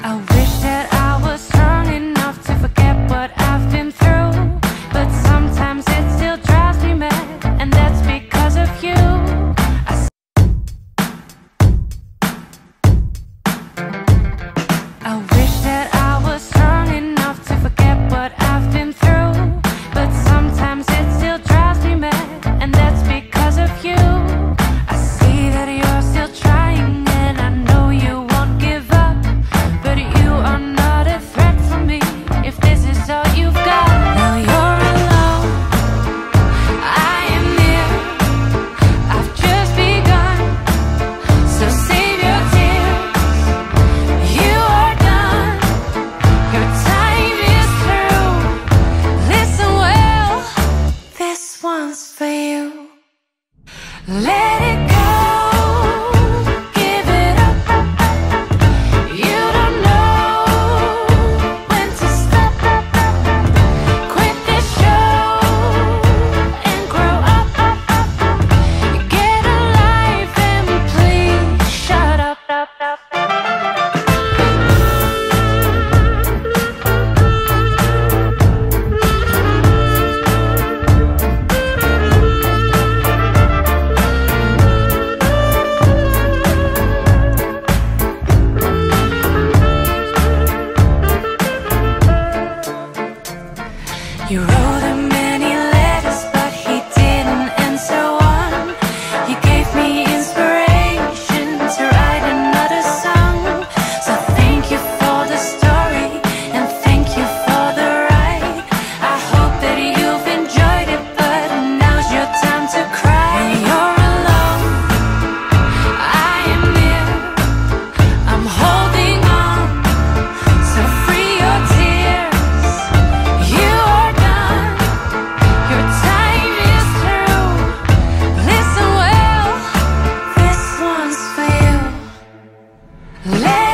I Let it You wrote Let